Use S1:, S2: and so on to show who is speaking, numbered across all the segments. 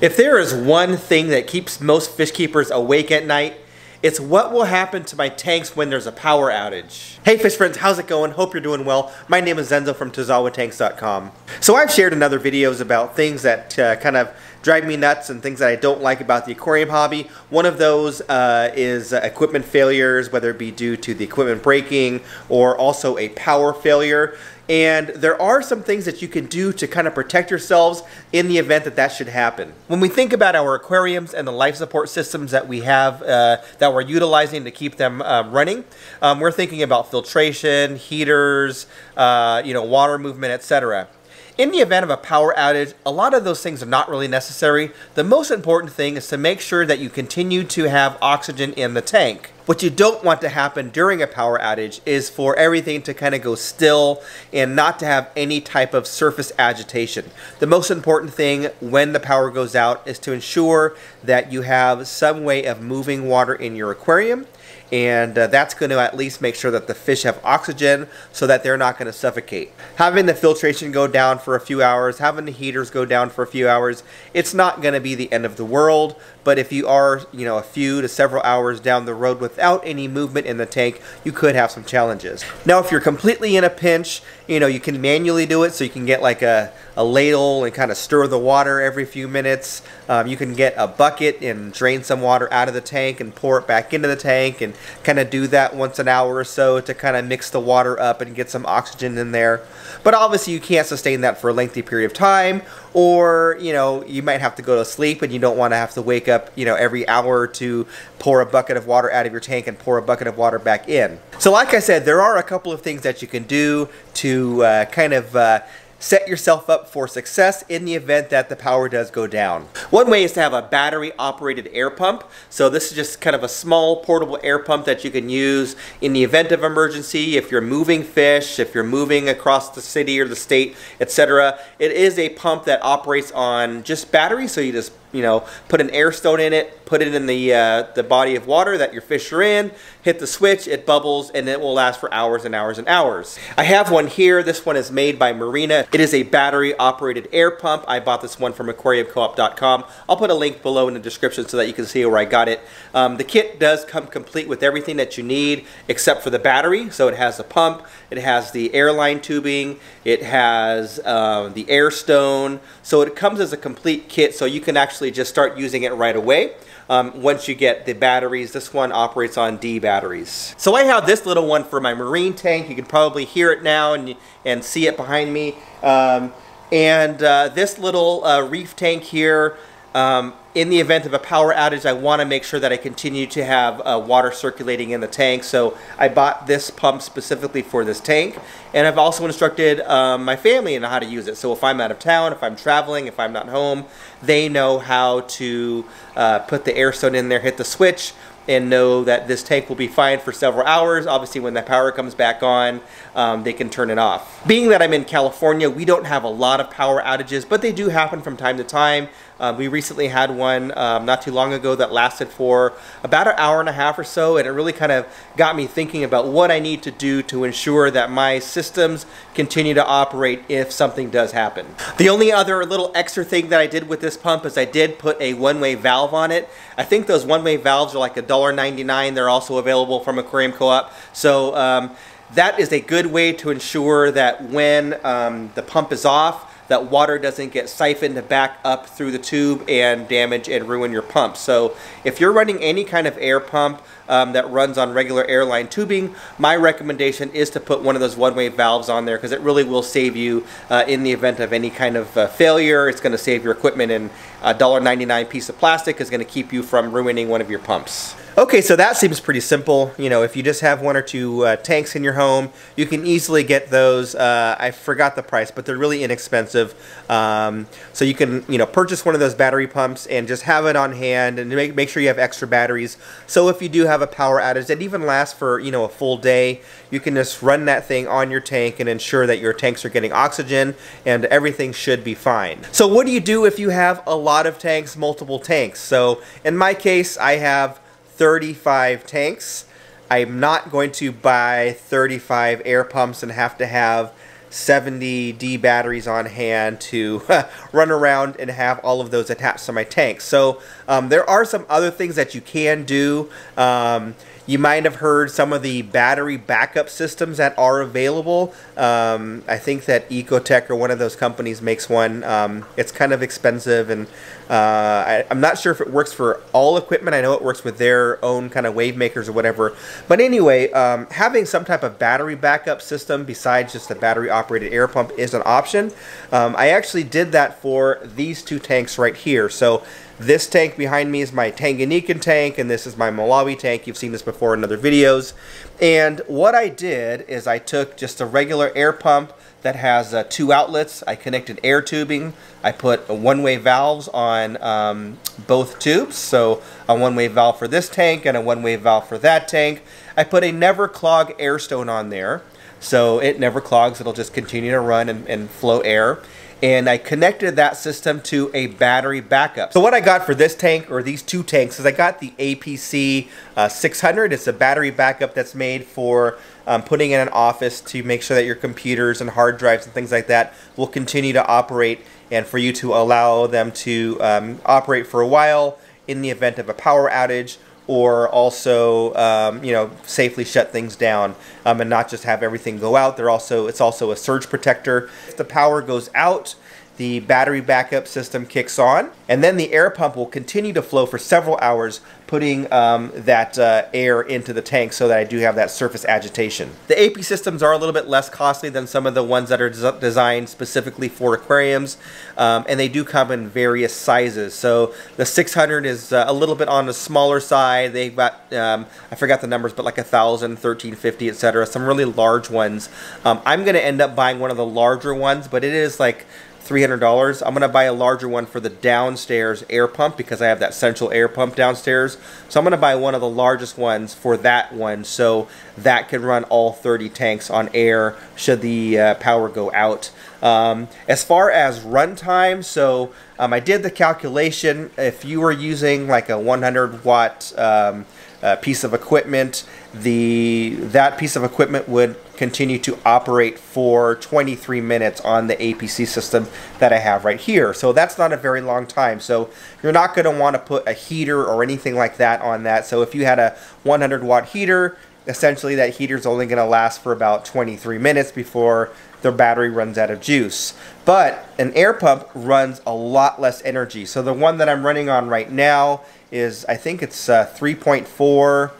S1: If there is one thing that keeps most fish keepers awake at night, it's what will happen to my tanks when there's a power outage. Hey fish friends, how's it going? Hope you're doing well. My name is Zenzo from TazawaTanks.com. So I've shared in other videos about things that uh, kind of drive me nuts and things that I don't like about the aquarium hobby. One of those uh, is uh, equipment failures, whether it be due to the equipment breaking or also a power failure. And there are some things that you can do to kind of protect yourselves in the event that that should happen. When we think about our aquariums and the life support systems that we have uh, that we're utilizing to keep them um, running, um, we're thinking about filtration, heaters, uh, you know, water movement, etc. In the event of a power outage, a lot of those things are not really necessary. The most important thing is to make sure that you continue to have oxygen in the tank. What you don't want to happen during a power outage is for everything to kind of go still and not to have any type of surface agitation. The most important thing when the power goes out is to ensure that you have some way of moving water in your aquarium and uh, that's going to at least make sure that the fish have oxygen so that they're not going to suffocate. Having the filtration go down for a few hours, having the heaters go down for a few hours, it's not going to be the end of the world, but if you are, you know, a few to several hours down the road without any movement in the tank, you could have some challenges. Now, if you're completely in a pinch, you know, you can manually do it so you can get like a, a ladle and kind of stir the water every few minutes. Um, you can get a bucket and drain some water out of the tank and pour it back into the tank and kind of do that once an hour or so to kind of mix the water up and get some oxygen in there. But obviously you can't sustain that for a lengthy period of time or, you know, you might have to go to sleep and you don't want to have to wake up, you know, every hour to pour a bucket of water out of your tank and pour a bucket of water back in. So like I said, there are a couple of things that you can do to uh, kind of uh, set yourself up for success in the event that the power does go down. One way is to have a battery operated air pump. So this is just kind of a small portable air pump that you can use in the event of emergency, if you're moving fish, if you're moving across the city or the state, etc. It is a pump that operates on just battery, so you just you know, put an air stone in it, put it in the uh, the body of water that your fish are in, hit the switch, it bubbles, and it will last for hours and hours and hours. I have one here. This one is made by Marina. It is a battery operated air pump. I bought this one from aquariumcoop.com. I'll put a link below in the description so that you can see where I got it. Um, the kit does come complete with everything that you need except for the battery. So it has a pump, it has the airline tubing, it has uh, the air stone. So it comes as a complete kit so you can actually actually just start using it right away. Um, once you get the batteries. This one operates on D batteries. So I have this little one for my marine tank. You can probably hear it now and, and see it behind me. Um, and uh, this little uh, reef tank here um, in the event of a power outage, I want to make sure that I continue to have uh, water circulating in the tank. So I bought this pump specifically for this tank. And I've also instructed um, my family on how to use it. So if I'm out of town, if I'm traveling, if I'm not home, they know how to uh, put the air stone in there, hit the switch, and know that this tank will be fine for several hours. Obviously, when the power comes back on, um, they can turn it off. Being that I'm in California, we don't have a lot of power outages, but they do happen from time to time. Uh, we recently had one um, not too long ago that lasted for about an hour and a half or so, and it really kind of got me thinking about what I need to do to ensure that my systems continue to operate if something does happen. The only other little extra thing that I did with this pump is I did put a one-way valve on it. I think those one-way valves are like $1.99. They're also available from Aquarium Co-op. So um, that is a good way to ensure that when um, the pump is off, that water doesn't get siphoned back up through the tube and damage and ruin your pump. So if you're running any kind of air pump um, that runs on regular airline tubing, my recommendation is to put one of those one-way valves on there because it really will save you uh, in the event of any kind of uh, failure. It's going to save your equipment and a $1.99 piece of plastic is going to keep you from ruining one of your pumps. Okay, so that seems pretty simple. You know, if you just have one or two uh, tanks in your home, you can easily get those. Uh, I forgot the price, but they're really inexpensive. Um, so you can, you know, purchase one of those battery pumps and just have it on hand and make, make sure you have extra batteries. So if you do have a power outage that even lasts for, you know, a full day, you can just run that thing on your tank and ensure that your tanks are getting oxygen and everything should be fine. So what do you do if you have a lot of tanks, multiple tanks? So in my case, I have 35 tanks. I'm not going to buy 35 air pumps and have to have 70 D batteries on hand to run around and have all of those attached to my tank. So um, there are some other things that you can do. Um, you might have heard some of the battery backup systems that are available. Um, I think that Ecotech or one of those companies makes one. Um, it's kind of expensive, and uh, I, am not sure if it works for all equipment. I know it works with their own kind of wave makers or whatever. But anyway, um, having some type of battery backup system besides just a battery operated air pump is an option. Um, I actually did that for these two tanks right here. So this tank behind me is my Tanganyikan tank, and this is my Malawi tank. You've seen this before in other videos. And what I did is I took just a regular air pump that has uh, two outlets. I connected air tubing. I put one-way valves on um, both tubes. So a one-way valve for this tank and a one-way valve for that tank. I put a never clog air stone on there. So it never clogs. It'll just continue to run and, and flow air and I connected that system to a battery backup. So what I got for this tank, or these two tanks, is I got the APC uh, 600. It's a battery backup that's made for um, putting in an office to make sure that your computers and hard drives and things like that will continue to operate and for you to allow them to um, operate for a while in the event of a power outage or also um, you know safely shut things down um, and not just have everything go out. They're also it's also a surge protector. If the power goes out, the battery backup system kicks on, and then the air pump will continue to flow for several hours, putting um, that uh, air into the tank so that I do have that surface agitation. The AP systems are a little bit less costly than some of the ones that are des designed specifically for aquariums, um, and they do come in various sizes. So the 600 is uh, a little bit on the smaller side. They've got, um, I forgot the numbers, but like a 1,000, 1350, etc. Some really large ones. Um, I'm going to end up buying one of the larger ones, but it is like $300. I'm going to buy a larger one for the downstairs air pump because I have that central air pump downstairs. So I'm going to buy one of the largest ones for that one so that can run all 30 tanks on air should the uh, power go out. Um, as far as runtime, so um, I did the calculation. If you were using like a 100 watt um, uh, piece of equipment, the that piece of equipment would continue to operate for 23 minutes on the APC system that I have right here. So that's not a very long time. So you're not going to want to put a heater or anything like that on that. So if you had a 100 watt heater, essentially that heater is only going to last for about 23 minutes before the battery runs out of juice. But an air pump runs a lot less energy. So the one that I'm running on right now is, I think it's uh, 3.4 or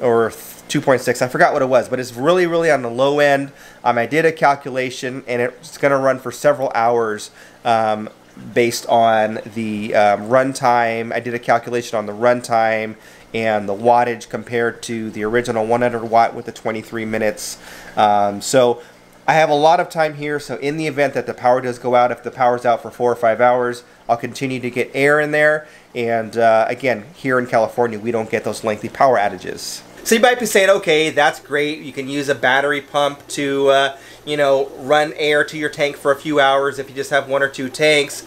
S1: 2.6. I forgot what it was, but it's really, really on the low end. Um, I did a calculation, and it's going to run for several hours um, based on the um, runtime. I did a calculation on the runtime and the wattage compared to the original 100 watt with the 23 minutes. Um, so I have a lot of time here, so in the event that the power does go out, if the power's out for four or five hours, I'll continue to get air in there. And uh, again, here in California, we don't get those lengthy power outages. So you might be saying, okay, that's great. You can use a battery pump to, uh, you know, run air to your tank for a few hours if you just have one or two tanks.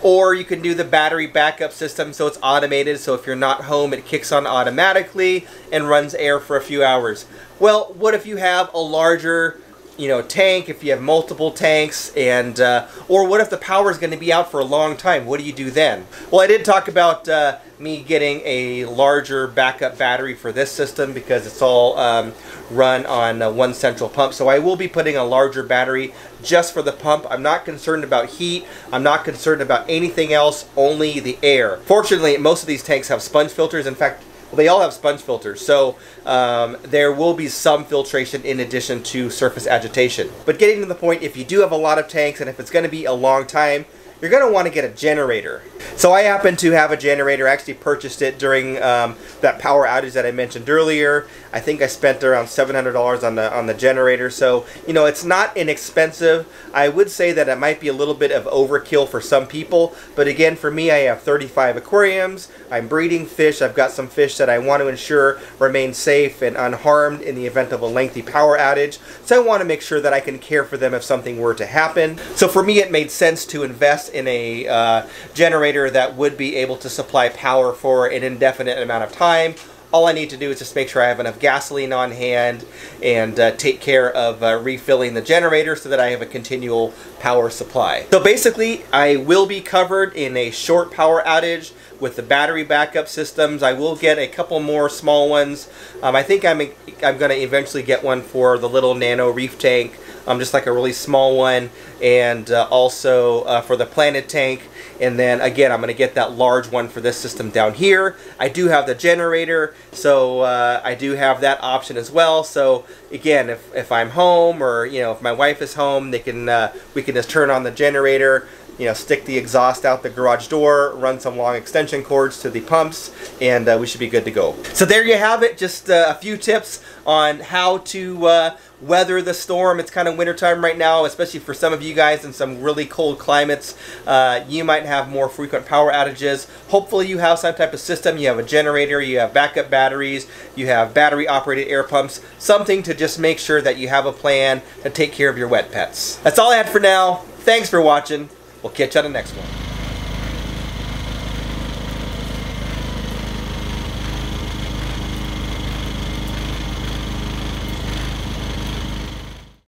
S1: Or you can do the battery backup system so it's automated. So if you're not home, it kicks on automatically and runs air for a few hours. Well, what if you have a larger you know tank if you have multiple tanks and uh, or what if the power is going to be out for a long time? What do you do then? Well i did talk about uh, me getting a larger backup battery for this system because it's all um, run on uh, one central pump. So i will be putting a larger battery just for the pump. I'm not concerned about heat. I'm not concerned about anything else only the air. Fortunately most of these tanks have sponge filters. In fact well, they all have sponge filters, so um, there will be some filtration in addition to surface agitation. But getting to the point, if you do have a lot of tanks and if it's going to be a long time, you're going to want to get a generator. So I happen to have a generator. I actually purchased it during um, that power outage that I mentioned earlier. I think I spent around $700 on the on the generator. So, you know, it's not inexpensive. I would say that it might be a little bit of overkill for some people. But again, for me, I have 35 aquariums. I'm breeding fish. I've got some fish that I want to ensure remain safe and unharmed in the event of a lengthy power outage. So I want to make sure that I can care for them if something were to happen. So for me, it made sense to invest in a uh, generator that would be able to supply power for an indefinite amount of time all I need to do is just make sure I have enough gasoline on hand and uh, take care of uh, refilling the generator so that I have a continual power supply. So basically, I will be covered in a short power outage with the battery backup systems. I will get a couple more small ones. Um, I think I'm, I'm going to eventually get one for the little nano reef tank, um, just like a really small one, and uh, also uh, for the planted tank. And then again, I'm going to get that large one for this system down here. I do have the generator, so uh, I do have that option as well. So again, if, if I'm home or you know if my wife is home, they can uh, we can just turn on the generator you know, stick the exhaust out the garage door, run some long extension cords to the pumps, and uh, we should be good to go. So there you have it, just uh, a few tips on how to uh, weather the storm. It's kind of wintertime right now, especially for some of you guys in some really cold climates. Uh, you might have more frequent power outages. Hopefully you have some type of system. You have a generator, you have backup batteries, you have battery operated air pumps, something to just make sure that you have a plan to take care of your wet pets. That's all I had for now. Thanks for watching. We'll catch you on the next one.